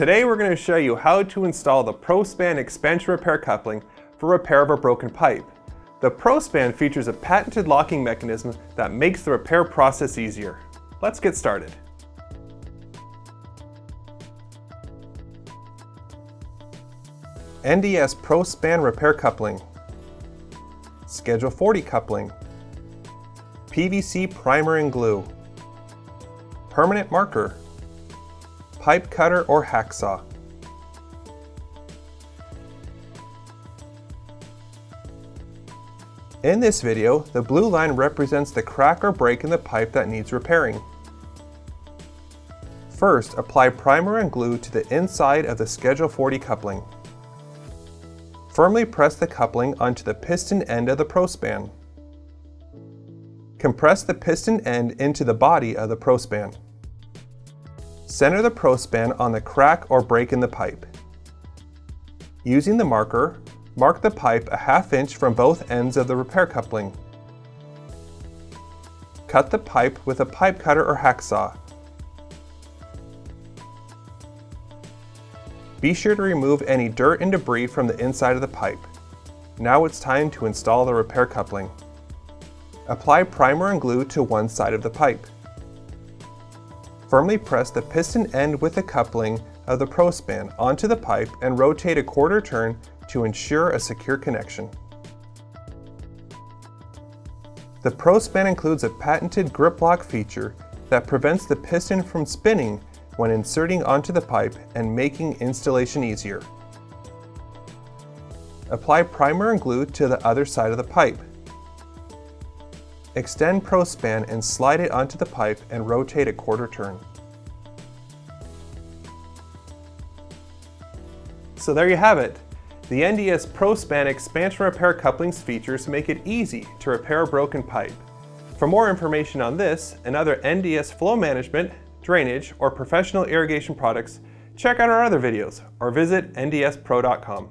Today we're going to show you how to install the ProSpan expansion repair coupling for repair of a broken pipe. The ProSpan features a patented locking mechanism that makes the repair process easier. Let's get started. NDS ProSpan repair coupling, Schedule 40 coupling, PVC primer and glue, permanent marker, pipe cutter or hacksaw. In this video, the blue line represents the crack or break in the pipe that needs repairing. First, apply primer and glue to the inside of the Schedule 40 coupling. Firmly press the coupling onto the piston end of the ProSpan. Compress the piston end into the body of the ProSpan. Center the ProSpan on the crack or break in the pipe. Using the marker, mark the pipe a half inch from both ends of the repair coupling. Cut the pipe with a pipe cutter or hacksaw. Be sure to remove any dirt and debris from the inside of the pipe. Now it's time to install the repair coupling. Apply primer and glue to one side of the pipe. Firmly press the piston end with the coupling of the ProSpan onto the pipe and rotate a quarter turn to ensure a secure connection. The ProSpan includes a patented grip lock feature that prevents the piston from spinning when inserting onto the pipe and making installation easier. Apply primer and glue to the other side of the pipe. Extend ProSpan and slide it onto the pipe and rotate a quarter turn. So there you have it. The NDS ProSpan expansion repair couplings features make it easy to repair a broken pipe. For more information on this and other NDS flow management, drainage, or professional irrigation products, check out our other videos or visit ndspro.com.